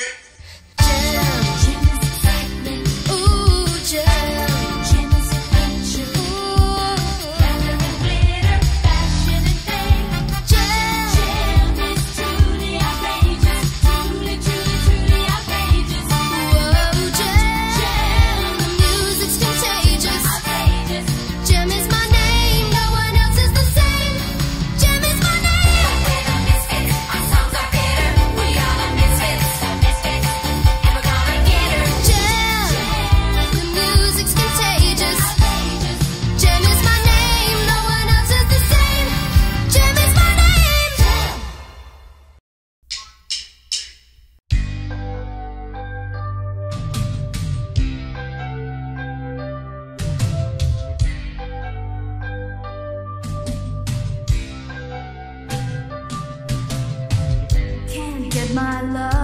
But my love.